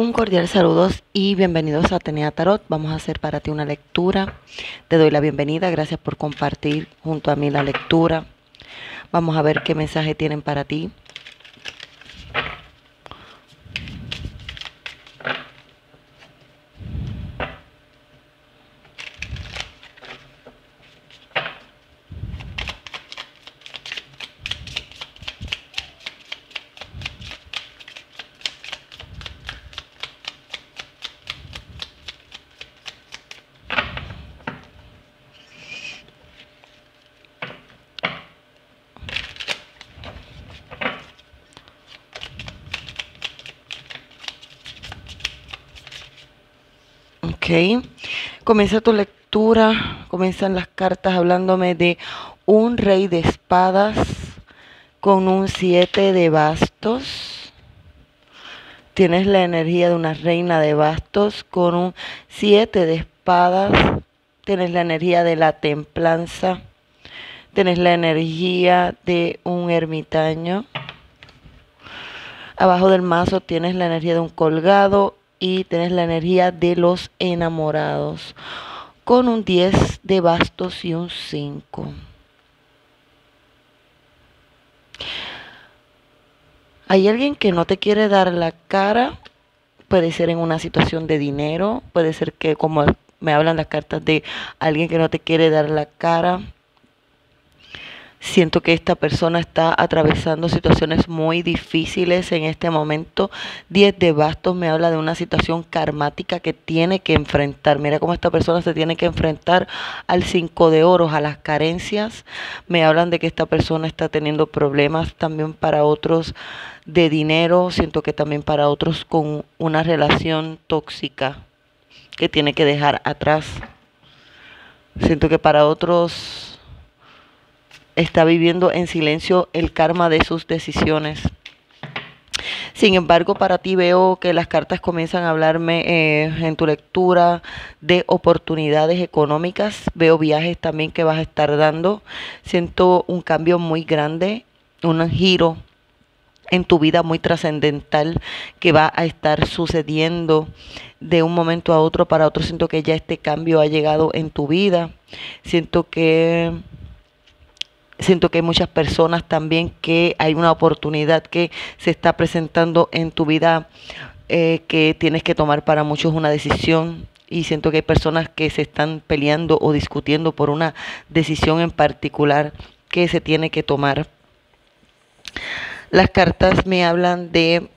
Un cordial saludos y bienvenidos a Atenea Tarot. Vamos a hacer para ti una lectura. Te doy la bienvenida. Gracias por compartir junto a mí la lectura. Vamos a ver qué mensaje tienen para ti. Comienza tu lectura, comienzan las cartas hablándome de un rey de espadas con un siete de bastos. Tienes la energía de una reina de bastos con un siete de espadas. Tienes la energía de la templanza. Tienes la energía de un ermitaño. Abajo del mazo tienes la energía de un colgado y tienes la energía de los enamorados con un 10 de bastos y un 5. Hay alguien que no te quiere dar la cara, puede ser en una situación de dinero, puede ser que como me hablan las cartas de alguien que no te quiere dar la cara, Siento que esta persona está atravesando situaciones muy difíciles en este momento. 10 de bastos me habla de una situación karmática que tiene que enfrentar. Mira cómo esta persona se tiene que enfrentar al 5 de oros, a las carencias. Me hablan de que esta persona está teniendo problemas también para otros de dinero. Siento que también para otros con una relación tóxica que tiene que dejar atrás. Siento que para otros está viviendo en silencio el karma de sus decisiones. Sin embargo, para ti veo que las cartas comienzan a hablarme eh, en tu lectura de oportunidades económicas. Veo viajes también que vas a estar dando. Siento un cambio muy grande, un giro en tu vida muy trascendental que va a estar sucediendo de un momento a otro para otro. Siento que ya este cambio ha llegado en tu vida. Siento que siento que hay muchas personas también que hay una oportunidad que se está presentando en tu vida eh, que tienes que tomar para muchos una decisión y siento que hay personas que se están peleando o discutiendo por una decisión en particular que se tiene que tomar. Las cartas me hablan de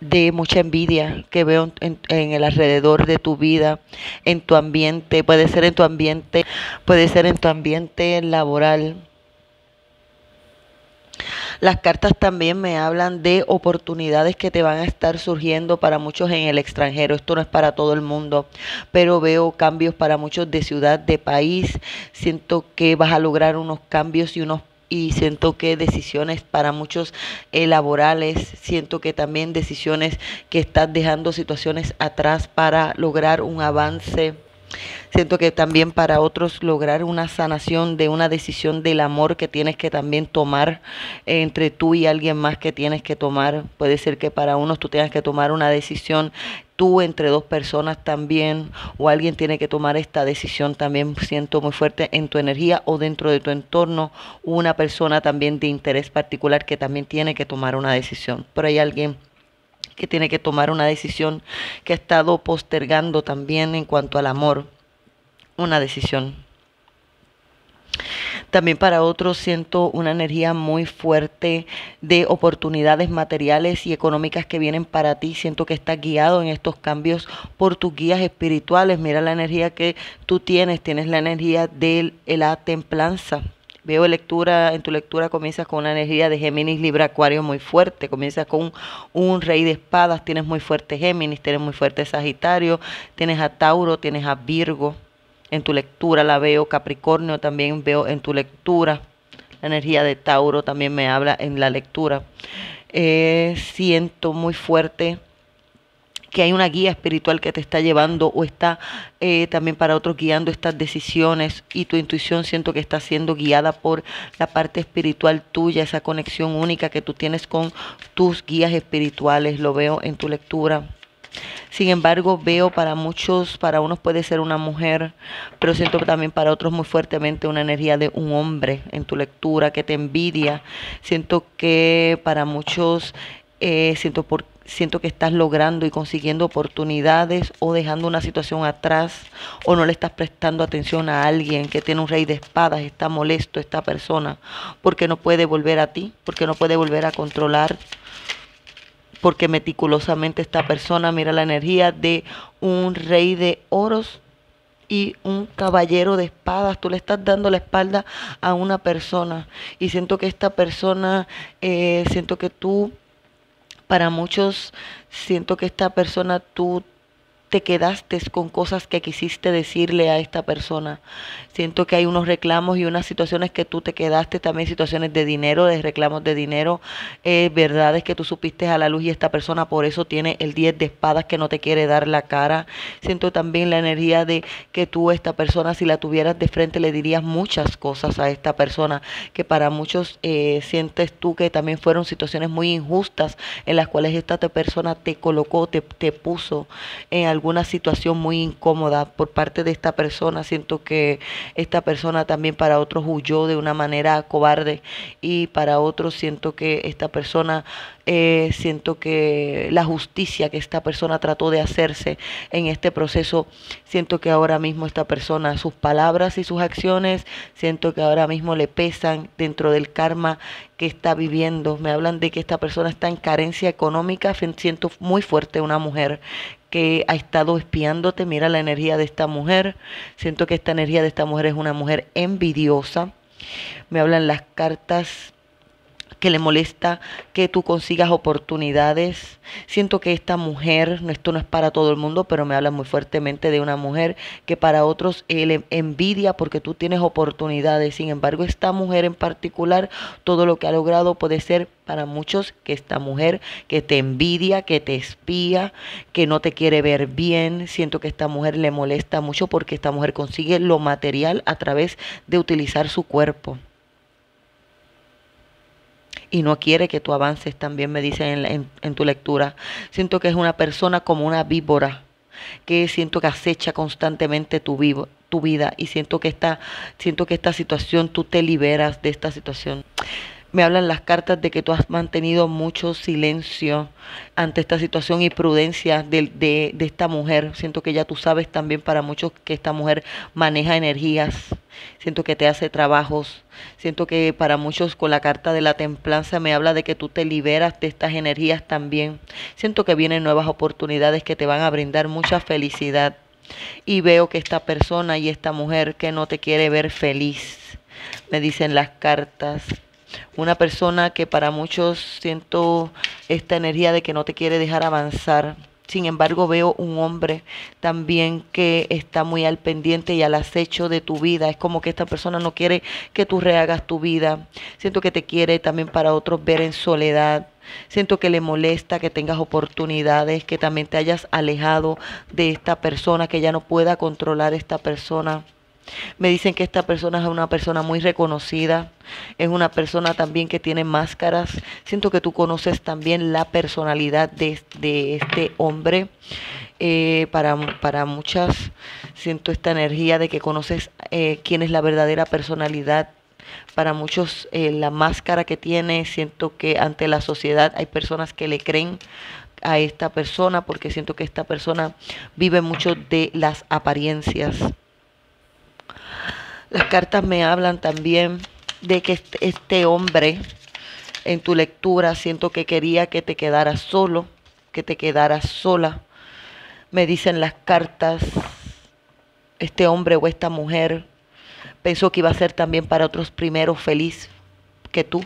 de mucha envidia que veo en, el alrededor de tu vida, en tu ambiente, puede ser en tu ambiente, puede ser en tu ambiente laboral. Las cartas también me hablan de oportunidades que te van a estar surgiendo para muchos en el extranjero. Esto no es para todo el mundo, pero veo cambios para muchos de ciudad, de país. Siento que vas a lograr unos cambios y unos y siento que decisiones para muchos eh, laborales, siento que también decisiones que estás dejando situaciones atrás para lograr un avance. Siento que también para otros lograr una sanación de una decisión del amor que tienes que también tomar eh, entre tú y alguien más que tienes que tomar. Puede ser que para unos tú tengas que tomar una decisión tú entre dos personas también o alguien tiene que tomar esta decisión también siento muy fuerte en tu energía o dentro de tu entorno una persona también de interés particular que también tiene que tomar una decisión. Pero hay alguien que tiene que tomar una decisión que ha estado postergando también en cuanto al amor una decisión también para otros siento una energía muy fuerte de oportunidades materiales y económicas que vienen para ti. Siento que estás guiado en estos cambios por tus guías espirituales. Mira la energía que tú tienes. Tienes la energía de la templanza. Veo lectura, en tu lectura comienzas con una energía de Géminis, Libra, Acuario muy fuerte. Comienzas con un, un, rey de espadas, tienes muy fuerte Géminis, tienes muy fuerte Sagitario, tienes a Tauro, tienes a Virgo en tu lectura la veo, Capricornio también veo en tu lectura, la energía de Tauro también me habla en la lectura. Eh, siento muy fuerte que hay una guía espiritual que te está llevando o está eh, también para otros guiando estas decisiones y tu intuición siento que está siendo guiada por la parte espiritual tuya, esa conexión única que tú tienes con tus guías espirituales, lo veo en tu lectura. Sin embargo, veo para muchos, para unos puede ser una mujer, pero siento también para otros muy fuertemente una energía de un hombre en tu lectura que te envidia. Siento que para muchos, eh, siento por siento que estás logrando y consiguiendo oportunidades o dejando una situación atrás o no le estás prestando atención a alguien que tiene un rey de espadas, está molesto esta persona porque no puede volver a ti, porque no puede volver a controlar, porque meticulosamente esta persona mira la energía de un rey de oros y un caballero de espadas. Tú le estás dando la espalda a una persona y siento que esta persona, eh, siento que tú para muchos siento que esta persona tú te quedaste con cosas que quisiste decirle a esta persona. Siento que hay unos reclamos y unas situaciones que tú te quedaste, también situaciones de dinero, de reclamos de dinero, eh, verdades que tú supiste a la luz y esta persona por eso tiene el 10 de espadas que no te quiere dar la cara. Siento también la energía de que tú, esta persona, si la tuvieras de frente, le dirías muchas cosas a esta persona, que para muchos eh, sientes tú que también fueron situaciones muy injustas en las cuales esta persona te colocó, te, te puso en alguna situación muy incómoda por parte de esta persona. Siento que esta persona también para otros huyó de una manera cobarde y para otros siento que esta persona, eh, siento que la justicia que esta persona trató de hacerse en este proceso, siento que ahora mismo esta persona, sus palabras y sus acciones, siento que ahora mismo le pesan dentro del karma que está viviendo. Me hablan de que esta persona está en carencia económica, siento muy fuerte una mujer que ha estado espiándote. Mira la energía de esta mujer. Siento que esta energía de esta mujer es una mujer envidiosa. Me hablan las cartas que le molesta que tú consigas oportunidades. Siento que esta mujer, esto no es para todo el mundo, pero me habla muy fuertemente de una mujer que para otros él envidia porque tú tienes oportunidades. Sin embargo, esta mujer en particular, todo lo que ha logrado puede ser para muchos que esta mujer que te envidia, que te espía, que no te quiere ver bien. Siento que esta mujer le molesta mucho porque esta mujer consigue lo material a través de utilizar su cuerpo y no quiere que tú avances, también me dicen en, tu lectura. Siento que es una persona como una víbora, que siento que acecha constantemente tu, tu vida y siento que, esta, siento que esta situación, tú te liberas de esta situación me hablan las cartas de que tú has mantenido mucho silencio ante esta situación y prudencia de, de, de, esta mujer. Siento que ya tú sabes también para muchos que esta mujer maneja energías. Siento que te hace trabajos. Siento que para muchos con la carta de la templanza me habla de que tú te liberas de estas energías también. Siento que vienen nuevas oportunidades que te van a brindar mucha felicidad. Y veo que esta persona y esta mujer que no te quiere ver feliz, me dicen las cartas, una persona que para muchos siento esta energía de que no te quiere dejar avanzar. Sin embargo, veo un hombre también que está muy al pendiente y al acecho de tu vida. Es como que esta persona no quiere que tú rehagas tu vida. Siento que te quiere también para otros ver en soledad. Siento que le molesta que tengas oportunidades, que también te hayas alejado de esta persona, que ya no pueda controlar esta persona. Me dicen que esta persona es una persona muy reconocida, es una persona también que tiene máscaras. Siento que tú conoces también la personalidad de, de este hombre. Eh, para, para muchas siento esta energía de que conoces eh, quién es la verdadera personalidad para muchos eh, la máscara que tiene, siento que ante la sociedad hay personas que le creen a esta persona porque siento que esta persona vive mucho de las apariencias. Las cartas me hablan también de que este, este, hombre en tu lectura siento que quería que te quedaras solo, que te quedaras sola. Me dicen las cartas, este hombre o esta mujer pensó que iba a ser también para otros primero feliz que tú.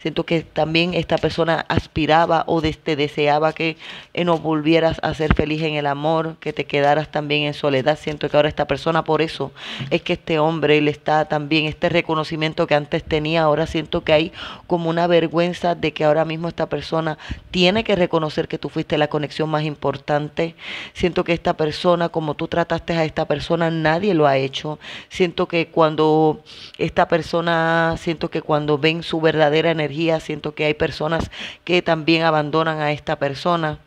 Siento que también esta persona aspiraba o te deseaba que eh, no volvieras a ser feliz en el amor, que te quedaras también en soledad. Siento que ahora esta persona por eso es que este hombre le está también este reconocimiento que antes tenía, ahora siento que hay como una vergüenza de que ahora mismo esta persona tiene que reconocer que tú fuiste la conexión más importante. Siento que esta persona, como tú trataste a esta persona, nadie lo ha hecho. Siento que cuando esta persona, siento que cuando ven su verdadera energía, siento que hay personas que también abandonan a esta persona.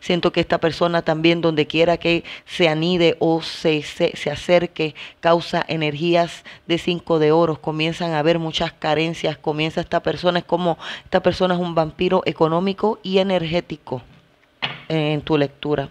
Siento que esta persona también, donde quiera que se anide o se, se, se, acerque, causa energías de cinco de oro. Comienzan a haber muchas carencias. Comienza esta persona, es como esta persona es un vampiro económico y energético en tu lectura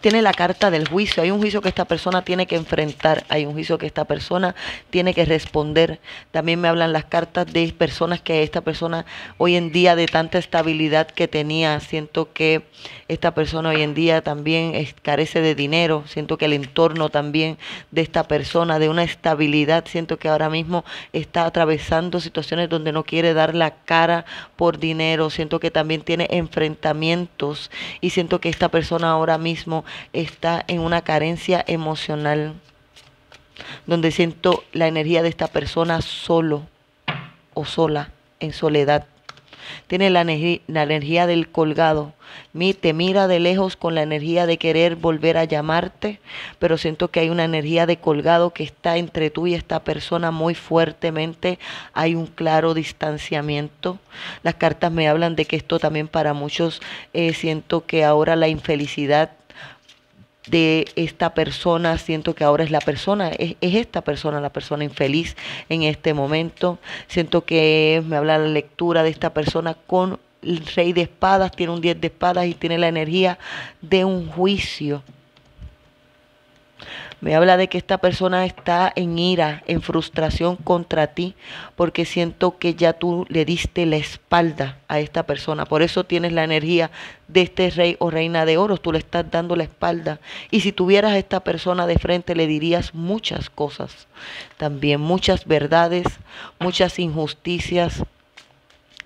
tiene la carta del juicio. Hay un juicio que esta persona tiene que enfrentar, hay un juicio que esta persona tiene que responder. También me hablan las cartas de personas que esta persona hoy en día de tanta estabilidad que tenía, siento que esta persona hoy en día también carece de dinero, siento que el entorno también de esta persona, de una estabilidad, siento que ahora mismo está atravesando situaciones donde no quiere dar la cara por dinero, siento que también tiene enfrentamientos y siento que esta persona ahora mismo está en una carencia emocional, donde siento la energía de esta persona solo o sola, en soledad. Tiene la, la energía del colgado. Te mira de lejos con la energía de querer volver a llamarte, pero siento que hay una energía de colgado que está entre tú y esta persona muy fuertemente. Hay un claro distanciamiento. Las cartas me hablan de que esto también para muchos eh, siento que ahora la infelicidad de esta persona, siento que ahora es la persona, es, esta persona la persona infeliz en este momento, siento que me habla la lectura de esta persona con el rey de espadas, tiene un 10 de espadas y tiene la energía de un juicio me habla de que esta persona está en ira, en frustración contra ti, porque siento que ya tú le diste la espalda a esta persona. Por eso tienes la energía de este rey o reina de oro, tú le estás dando la espalda. Y si tuvieras a esta persona de frente, le dirías muchas cosas, también muchas verdades, muchas injusticias,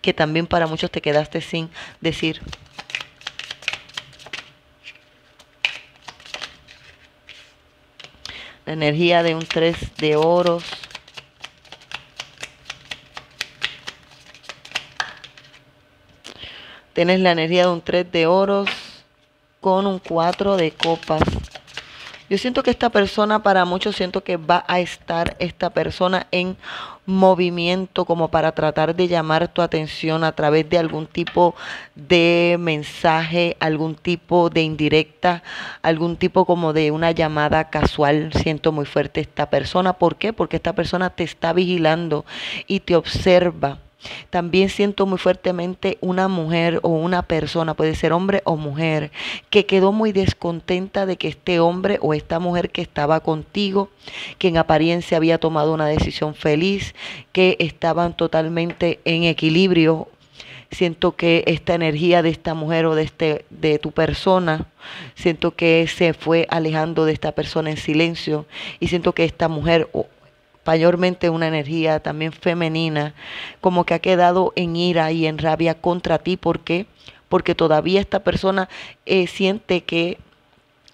que también para muchos te quedaste sin decir. La energía de un 3 de oros. Tienes la energía de un 3 de oros con un 4 de copas. Yo siento que esta persona, para muchos, siento que va a estar esta persona en movimiento como para tratar de llamar tu atención a través de algún tipo de mensaje, algún tipo de indirecta, algún tipo como de una llamada casual. Siento muy fuerte esta persona. ¿Por qué? Porque esta persona te está vigilando y te observa también siento muy fuertemente una mujer o una persona, puede ser hombre o mujer, que quedó muy descontenta de que este hombre o esta mujer que estaba contigo, que en apariencia había tomado una decisión feliz, que estaban totalmente en equilibrio. Siento que esta energía de esta mujer o de este de tu persona siento que se fue alejando de esta persona en silencio y siento que esta mujer mayormente una energía también femenina, como que ha quedado en ira y en rabia contra ti. ¿Por qué? Porque todavía esta persona eh, siente que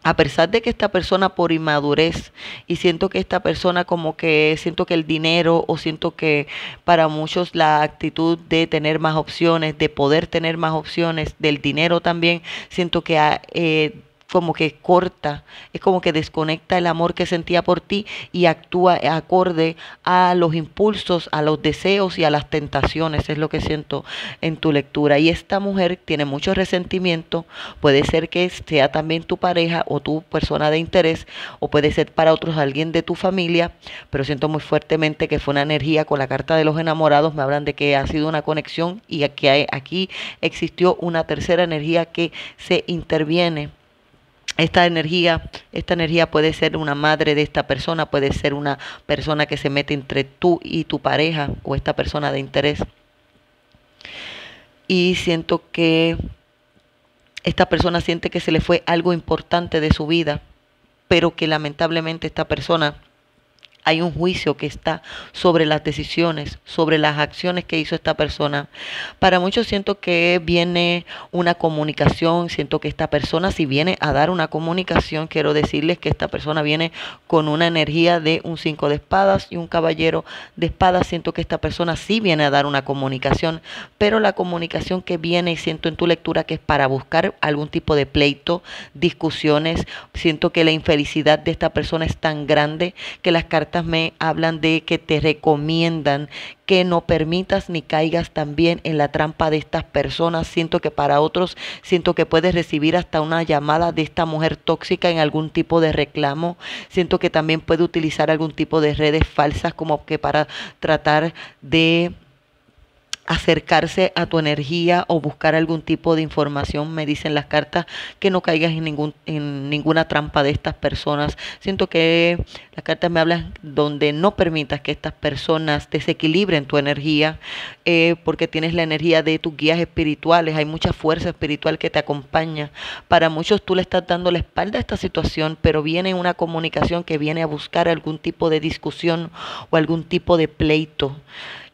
a pesar de que esta persona por inmadurez y siento que esta persona como que siento que el dinero o siento que para muchos la actitud de tener más opciones, de poder tener más opciones, del dinero también, siento que eh, como que corta, es como que desconecta el amor que sentía por ti y actúa acorde a los impulsos, a los deseos y a las tentaciones, es lo que siento en tu lectura. Y esta mujer tiene mucho resentimiento, puede ser que sea también tu pareja o tu persona de interés, o puede ser para otros alguien de tu familia, pero siento muy fuertemente que fue una energía con la carta de los enamorados, me hablan de que ha sido una conexión y que aquí existió una tercera energía que se interviene esta energía, esta energía puede ser una madre de esta persona, puede ser una persona que se mete entre tú y tu pareja o esta persona de interés. Y siento que esta persona siente que se le fue algo importante de su vida, pero que lamentablemente esta persona hay un juicio que está sobre las decisiones, sobre las acciones que hizo esta persona. Para muchos siento que viene una comunicación, siento que esta persona si viene a dar una comunicación, quiero decirles que esta persona viene con una energía de un cinco de espadas y un caballero de espadas, siento que esta persona sí viene a dar una comunicación, pero la comunicación que viene, siento en tu lectura que es para buscar algún tipo de pleito, discusiones, siento que la infelicidad de esta persona es tan grande que las me hablan de que te recomiendan que no permitas ni caigas también en la trampa de estas personas. Siento que para otros, siento que puedes recibir hasta una llamada de esta mujer tóxica en algún tipo de reclamo. Siento que también puede utilizar algún tipo de redes falsas como que para tratar de acercarse a tu energía o buscar algún tipo de información. Me dicen las cartas que no caigas en, ningún, en ninguna trampa de estas personas. Siento que las cartas me hablan donde no permitas que estas personas desequilibren tu energía eh, porque tienes la energía de tus guías espirituales. Hay mucha fuerza espiritual que te acompaña. Para muchos tú le estás dando la espalda a esta situación, pero viene una comunicación que viene a buscar algún tipo de discusión o algún tipo de pleito.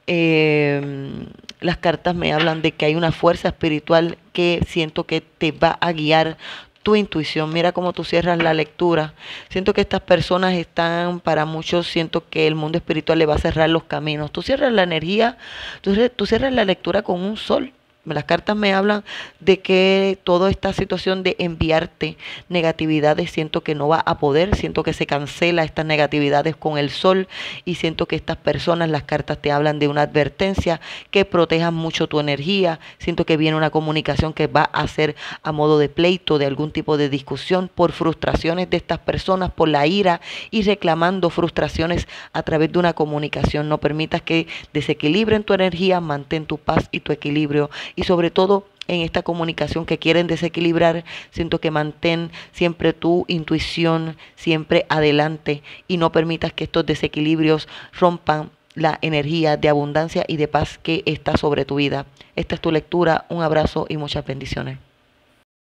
Eh, las cartas me hablan de que hay una fuerza espiritual que siento que te va a guiar tu intuición. Mira cómo tú cierras la lectura. Siento que estas personas están, para muchos, siento que el mundo espiritual le va a cerrar los caminos. Tú cierras la energía, tú, tú cierras la lectura con un sol las cartas me hablan de que toda esta situación de enviarte negatividades siento que no va a poder, siento que se cancela estas negatividades con el sol y siento que estas personas, las cartas te hablan de una advertencia que protejan mucho tu energía, siento que viene una comunicación que va a ser a modo de pleito, de algún tipo de discusión por frustraciones de estas personas, por la ira y reclamando frustraciones a través de una comunicación. No permitas que desequilibren tu energía, mantén tu paz y tu equilibrio y sobre todo en esta comunicación que quieren desequilibrar, siento que mantén siempre tu intuición siempre adelante y no permitas que estos desequilibrios rompan la energía de abundancia y de paz que está sobre tu vida. Esta es tu lectura, un abrazo y muchas bendiciones.